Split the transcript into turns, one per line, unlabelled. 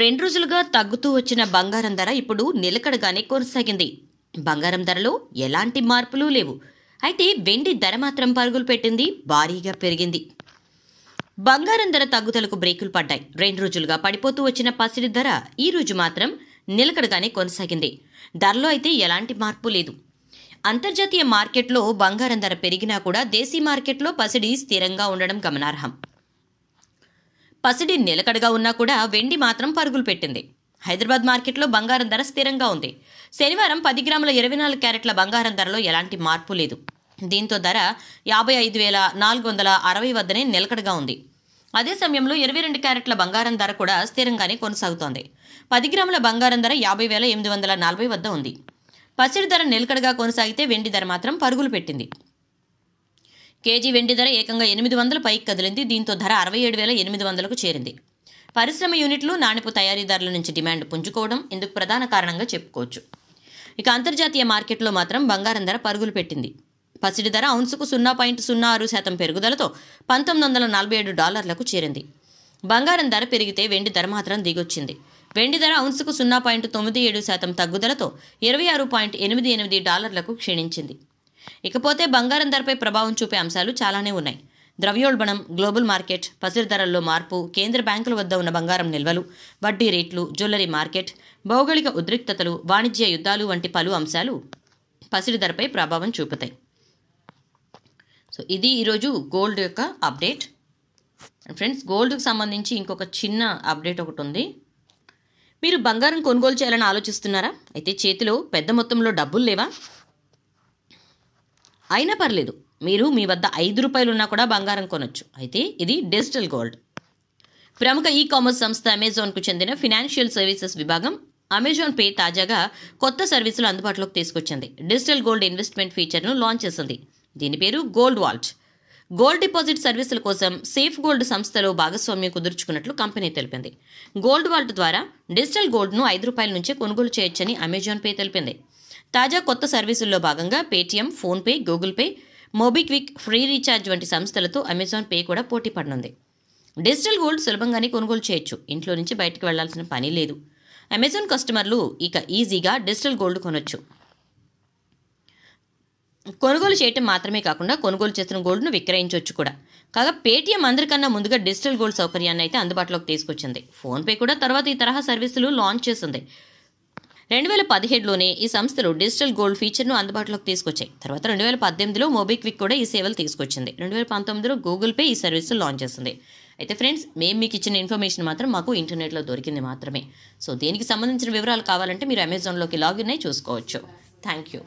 రెండు రోజులుగా తగ్గుతూ వచ్చిన బంగారం ధర ఇప్పుడు నిలకడగానే కొనసాగింది. బంగారం ధరలో ఎలాంటి మార్పులు లేవు. అయితే వెండి ధర మాత్రం పరుగులు పెట్టింది భారీగా పెరిగింది. బంగారం ధర తగ్గుదలకు బ్రేకులు పడ్డాయి. రెండు రోజులుగా పడిపోతూ వచ్చిన పసిడి ధర ఈ రోజు మాత్రం నిలకడగానే కొనసాగింది. ధరలో అయితే ఎలాంటి మార్పు లేదు. అంతర్జాతీయ మార్కెట్లో బంగారం ధర పెరిగినా కూడా దేశీ మార్కెట్లో పసిడి స్థిరంగా ఉండడం గమనార్హం. పసిడి నిలకడగా ఉన్నా కూడా వెండి మాత్రం పరుగులు పెట్టింది. హైదరాబాద్ మార్కెట్లో బంగారం ధర స్థిరంగా ఉంది. శనివారం పది గ్రాముల ఇరవై నాలుగు క్యారెట్ల బంగారం ధరలో ఎలాంటి మార్పు లేదు. దీంతో ధర యాభై ఐదు వేల నాలుగు వందల అరవై వద్దనే నిలకడగా ఉంది. అదే సమయంలో ఇరవై రెండు క్యారెట్ల బంగారం ధర కూడా స్థిరంగానే కొనసాగుతోంది. పది గ్రాముల బంగారం ధర యాభై వేల ఎనిమిది వందల నలభై వద్ద ఉంది. పసిడి ధర నిలకడగా కొనసాగితే వెండి ధర మాత్రం పరుగులు పెట్టింది. కేజీ వెండి ధర ఏకంగా ఎనిమిది వందల పైకి కదిలింది. దీంతో ధర అరవై ఏడు వేల ఎనిమిది వందలకు చేరింది. పరిశ్రమ యూనిట్లు నాణ్యపు తయారీదారుల నుంచి డిమాండ్ పుంజుకోవడం ఇందుకు ప్రధాన కారణంగా చెప్పుకోవచ్చు. ఇక అంతర్జాతీయ మార్కెట్లో మాత్రం బంగారం ధర పరుగులు పెట్టింది. పసిడి ధర ఔన్సుకు సున్నా పాయింట్ సున్నా ఆరు శాతం పెరుగుదలతో పంతొమ్మిది వందల నలభై ఏడు డాలర్లకు చేరింది. బంగారం ధర పెరిగితే వెండి ధర మాత్రం దిగొచ్చింది. వెండి ధర ఔన్సుకు సున్నా పాయింట్ తొమ్మిది ఏడు శాతం తగ్గుదలతో ఇరవై ఆరు పాయింట్ ఎనిమిది ఎనిమిది డాలర్లకు క్షీణించింది. ఇకపోతే బంగారం ధరపై ప్రభావం చూపే అంశాలు చాలానే ఉన్నాయి. ద్రవ్యోల్బణం గ్లోబల్ మార్కెట్ పసిరు ధరల్లో మార్పు కేంద్ర బ్యాంకుల వద్ద ఉన్న బంగారం నిల్వలు వడ్డీ రేట్లు జ్యువెలరీ మార్కెట్ భౌగోళిక ఉద్రిక్తతలు వాణిజ్య యుద్ధాలు వంటి పలు అంశాలు పసిరు ధరపై ప్రభావం చూపుతాయి. సో ఇది ఈరోజు గోల్డ్ యొక్క అప్డేట్. ఫ్రెండ్స్ గోల్డ్కి సంబంధించి ఇంకొక చిన్న అప్డేట్ ఒకటి ఉంది. మీరు బంగారం కొనుగోలు చేయాలని ఆలోచిస్తున్నారా? అయితే చేతిలో పెద్ద మొత్తంలో డబ్బులు లేవా? అయినా పర్లేదు. మీరు మీ వద్ద ఐదు రూపాయలు ఉన్నా కూడా బంగారం కొనొచ్చు. అయితే ఇది డిజిటల్ గోల్డ్. ప్రముఖ ఈ కామర్స్ సంస్థ అమెజాన్కు చెందిన ఫినాన్షియల్ సర్వీసెస్ విభాగం అమెజాన్ పే తాజాగా కొత్త సర్వీసులు అందుబాటులోకి తీసుకొచ్చింది. డిజిటల్ గోల్డ్ ఇన్వెస్ట్మెంట్ ఫీచర్ను లాంచ్ చేసింది. దీని పేరు గోల్డ్ వాల్ట్ గోల్డ్ డిపాజిట్ సర్వీసుల కోసం సేఫ్ గోల్డ్ సంస్థలో భాగస్వామ్యం కుదుర్చుకున్నట్లు కంపెనీ తెలిపింది. గోల్డ్ వాల్ట్ ద్వారా డిజిటల్ గోల్డ్ను ఐదు రూపాయల నుంచే కొనుగోలు చేయొచ్చని అమెజాన్ పే తెలిపింది. తాజా కొత్త సర్వీసుల్లో భాగంగా Paytm PhonePe Google Pay MobiKwik free recharge వంటి సంస్థలతో అమెజాన్ పే కూడా పోటీ పడనుంది. డిజిటల్ గోల్డ్ సులభంగానే కొనుగోలు చేయొచ్చు. ఇంట్లో నుంచి బయటకు వెళ్ళాల్సిన పని లేదు. అమెజాన్ కస్టమర్లు ఇక ఈజీగా డిజిటల్ గోల్డ్ కొనొచ్చు. కొనుగోలు చేయటం మాత్రమే కాకుండా కొనుగోలు చేసిన గోల్డ్ను విక్రయించవచ్చు కూడా. కాగా పేటీఎం అందరికన్నా ముందుగా డిజిటల్ గోల్డ్ సౌకర్యాన్ని అయితే అందుబాటులోకి తీసుకొచ్చింది. ఫోన్పే కూడా తర్వాత ఈ తరహా సర్వీసులు లాంచ్ చేసింది. రెండు వేల పదిహేడులోనే ఈ సంస్థలు డిజిటల్ గోల్డ్ ఫీచర్ను అందుబాటులోకి తీసుకొచ్చాయి. తర్వాత రెండు వేల పద్దెనిమిదిలో మోబిక్విక్ కూడా ఈ సేవలు తీసుకొచ్చింది. రెండు వేల పంతొమ్మిదిలో గూగుల్ పే ఈ సర్వీసులు లాంచ్ చేసింది. అయితే ఫ్రెండ్స్ మేము మీకు ఇచ్చిన ఇన్ఫర్మేషన్ మాత్రం మాకు ఇంటర్నెట్లో దొరికింది మాత్రమే. సో దీనికి సంబంధించిన వివరాలు కావాలంటే మీరు అమెజాన్లోకి లాగిన్ అయి చూసుకోవచ్చు. Thank you.